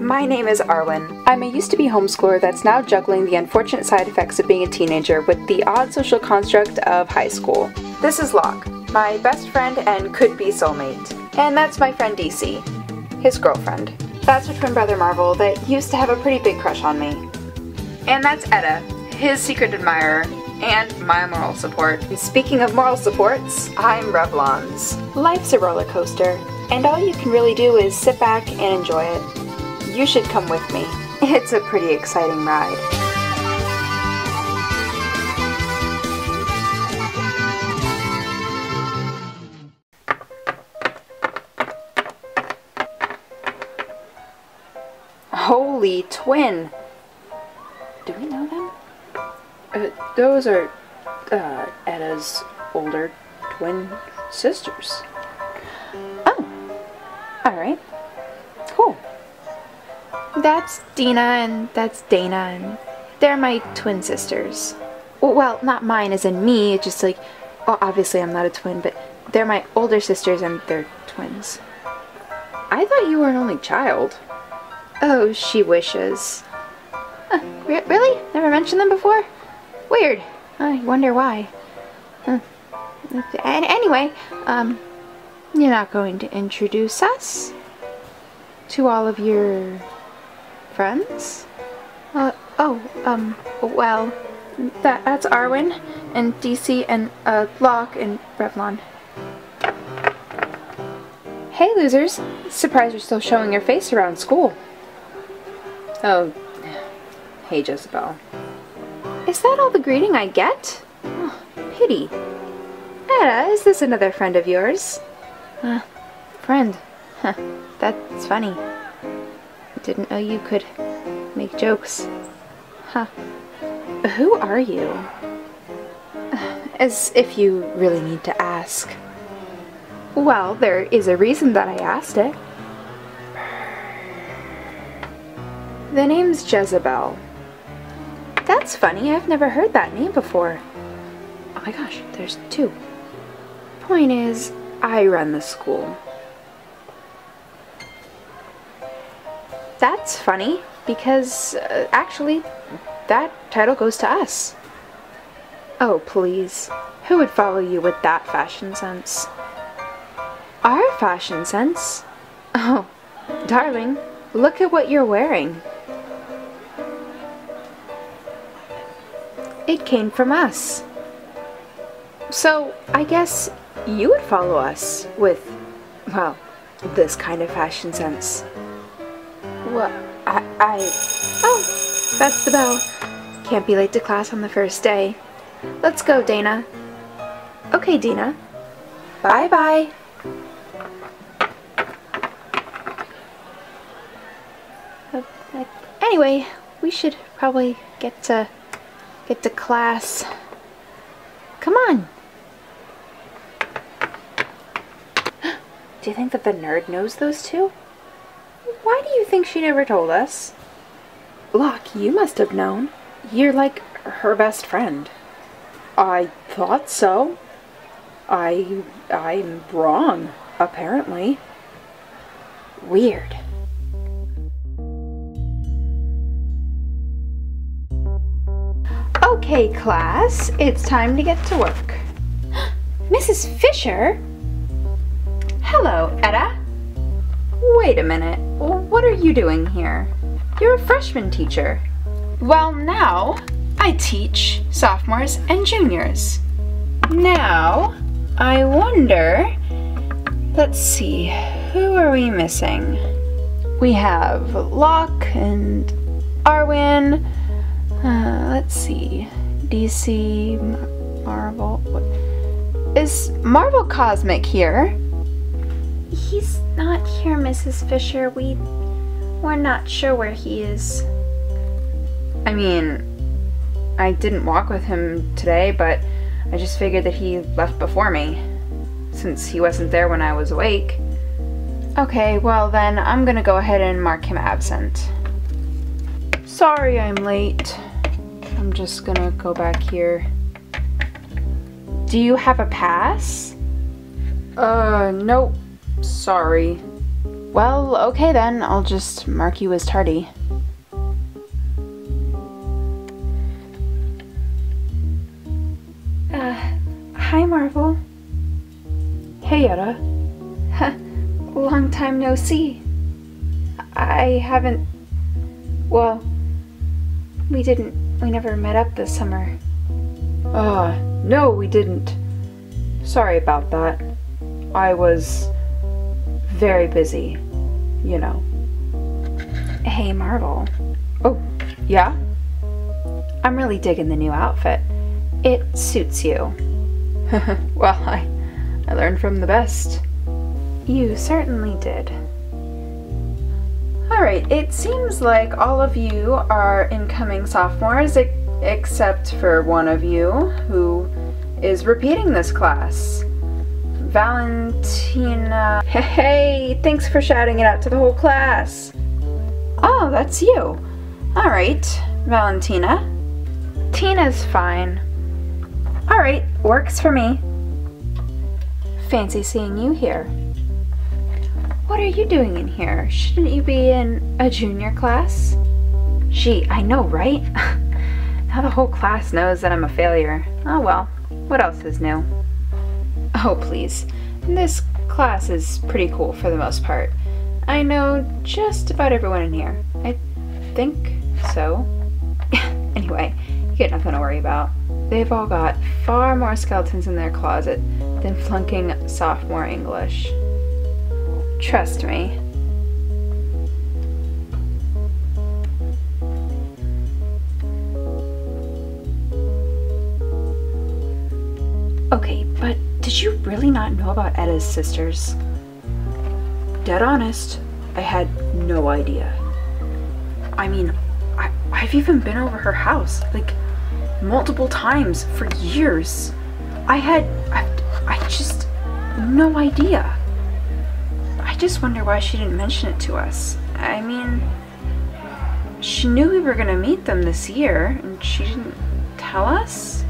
My name is Arwyn. I'm a used to be homeschooler that's now juggling the unfortunate side effects of being a teenager with the odd social construct of high school. This is Locke, my best friend and could be soulmate. And that's my friend DC, his girlfriend. That's her twin brother Marvel that used to have a pretty big crush on me. And that's Eta, his secret admirer and my moral support. And Speaking of moral supports, I'm Revlon's. Life's a roller coaster, and all you can really do is sit back and enjoy it. You should come with me. It's a pretty exciting ride. Holy twin! Do we know them? Uh, those are uh, Eta's older twin sisters. Oh, alright. That's Dina and that's Dana and they're my twin sisters. Well, not mine as in me, it's just like, well, obviously I'm not a twin, but they're my older sisters and they're twins. I thought you were an only child. Oh, she wishes. Huh, re really? Never mentioned them before? Weird. I wonder why. Huh. And anyway, um, you're not going to introduce us to all of your friends? Uh, oh, um, well, that that's Arwyn and DC and uh, Locke and Revlon. Hey, losers! Surprised you're still showing your face around school. Oh, hey, Jezzibelle. Is that all the greeting I get? Oh, pity. Eta, is this another friend of yours? Uh, friend. Huh, that's funny. Didn't know you could make jokes. Huh. Who are you? As if you really need to ask. Well, there is a reason that I asked it. The name's Jezzibelle. That's funny, I've never heard that name before. Oh my gosh, there's two. Point is, I run the school. That's funny, because uh, actually, that title goes to us. Oh, please. Who would follow you with that fashion sense? Our fashion sense? Oh, darling, look at what you're wearing. It came from us. So, I guess you would follow us with, well, this kind of fashion sense. What? I, I... Oh, that's the bell. Can't be late to class on the first day. Let's go, Dana. Okay, Dina. Bye-bye. Anyway, we should probably get to get to class. Come on. Do you think that the nerd knows those two? Why do you think she never told us? Locke, you must have known. You're like her best friend. I thought so. I... I'm wrong, apparently. Weird. Okay, class, it's time to get to work. Mrs. Fisher? Hello, Eta. Wait a minute, what are you doing here? You're a freshman teacher. Well, now I teach sophomores and juniors. Now, I wonder, let's see, who are we missing? We have Locke and Arwyn, uh, let's see, DC, Marvel, is Marvel Cosmic here? He's not here, Mrs. Fisher. We, we're not sure where he is. I mean, I didn't walk with him today, but I just figured that he left before me, since he wasn't there when I was awake. Okay, well then I'm gonna go ahead and mark him absent. Sorry I'm late. I'm just gonna go back here. Do you have a pass? Uh, nope. Sorry. Well, okay then. I'll just mark you as tardy. Uh, hi, Marvel. Hey, Eta. Huh, long time no see. I haven't. Well, we didn't. We never met up this summer. Ah, uh, no, we didn't. Sorry about that. I was very busy, you know. Hey, Marvel. Oh, yeah? I'm really digging the new outfit. It suits you. well, I, I learned from the best. You certainly did. Alright, it seems like all of you are incoming sophomores, except for one of you who is repeating this class. Valentina. Hey, thanks for shouting it out to the whole class. Oh, that's you. Alright, Valentina. Tina's fine. Alright, works for me. Fancy seeing you here. What are you doing in here? Shouldn't you be in a junior class? Gee, I know, right? now the whole class knows that I'm a failure. Oh well, what else is new? Oh, please. This class is pretty cool for the most part. I know just about everyone in here. I think so. anyway, you get nothing to worry about. They've all got far more skeletons in their closet than flunking sophomore English. Trust me. Okay, but did you really not know about Eta's sisters? Dead honest, I had no idea. I mean, I, I've even been over her house, like, multiple times for years. I had, I, I just, no idea. I just wonder why she didn't mention it to us. I mean, she knew we were to meet them this year, and she didn't tell us?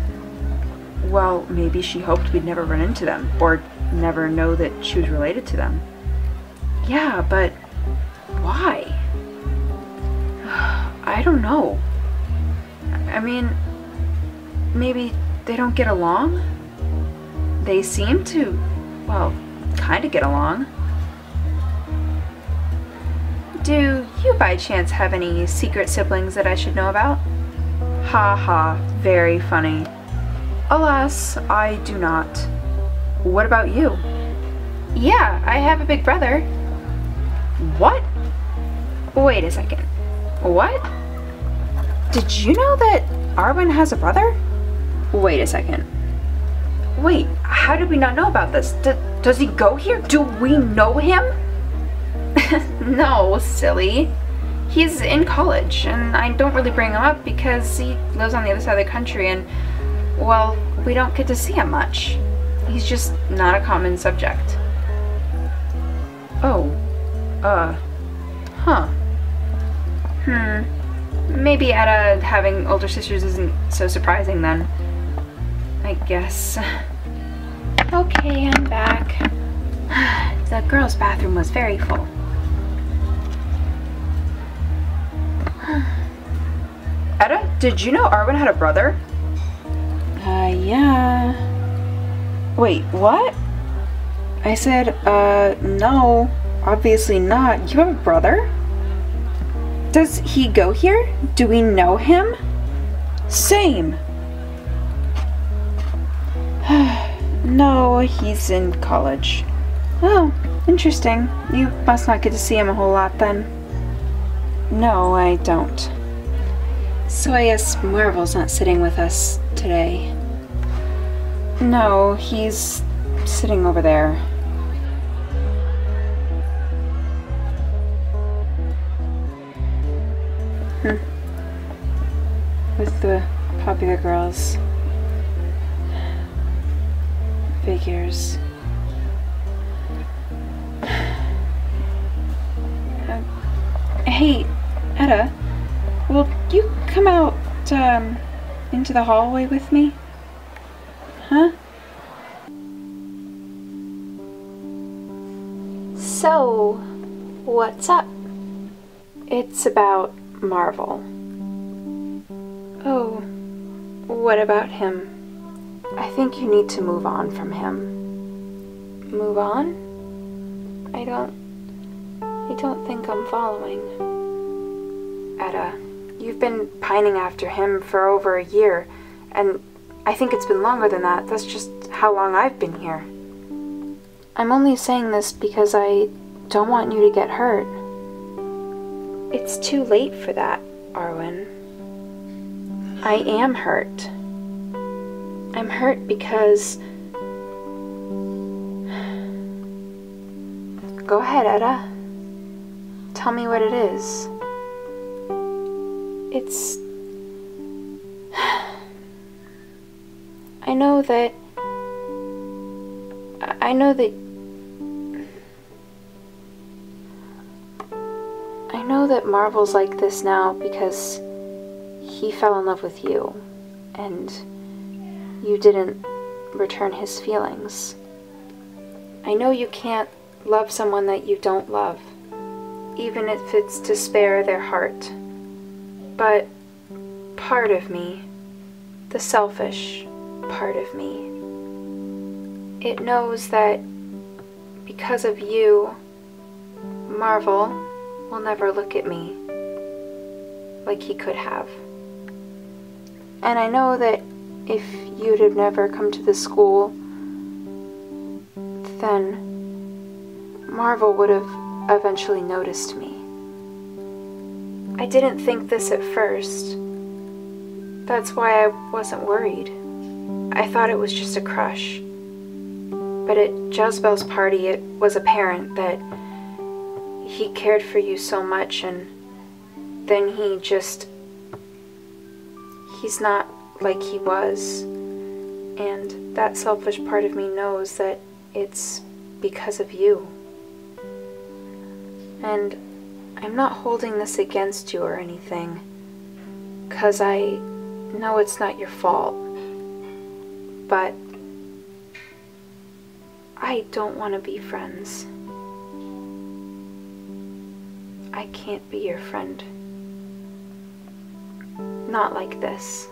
Well, maybe she hoped we'd never run into them, or never know that she was related to them. Yeah, but why? I don't know. I mean, maybe they don't get along? They seem to, well, kind of get along. Do you by chance have any secret siblings that I should know about? Ha ha, very funny. Alas, I do not. What about you? Yeah, I have a big brother. What? Wait a second. What? Did you know that Arwyn has a brother? Wait a second. Wait, how did we not know about this? D does he go here? Do we know him? no, silly. He's in college, and I don't really bring him up because he lives on the other side of the country and well, we don't get to see him much. He's just not a common subject. Oh. Uh. Huh. Hmm. Maybe Eta having older sisters isn't so surprising then. I guess. Okay, I'm back. The girls' bathroom was very full. Eta, did you know Arwyn had a brother? Yeah. Wait, what? I said, uh, no, obviously not. You have a brother? Does he go here? Do we know him? Same. no, he's in college. Oh, interesting. You must not get to see him a whole lot then. No, I don't. So I guess Marvel's not sitting with us today. No, he's sitting over there. Hmm. With the popular girls. Figures. Uh, hey, Eta, will you come out um, into the hallway with me? Huh? So, What's up? It's about Marvel. Oh, what about him? I think you need to move on from him. Move on? I don't. I don't think I'm following. Eta, you've been pining after him for over a year, and I think it's been longer than that. That's just how long I've been here. I'm only saying this because I don't want you to get hurt. It's too late for that, Arwyn. I am hurt. I'm hurt because. Go ahead, Eta. Tell me what it is. It's. I know that. I know that. I know that Marvel's like this now because he fell in love with you, and you didn't return his feelings. I know you can't love someone that you don't love, even if it's to spare their heart. But part of me, the selfish part of me, it knows that because of you, Marvel will never look at me like he could have. And I know that if you'd have never come to the school, then Marvel would have eventually noticed me. I didn't think this at first. That's why I wasn't worried. I thought it was just a crush. But at Jezzibelle's party, it was apparent that he cared for you so much, and then he just. He's not like he was. And that selfish part of me knows that it's because of you. And I'm not holding this against you or anything, because I know it's not your fault. But I don't want to be friends. I can't be your friend. Not like this.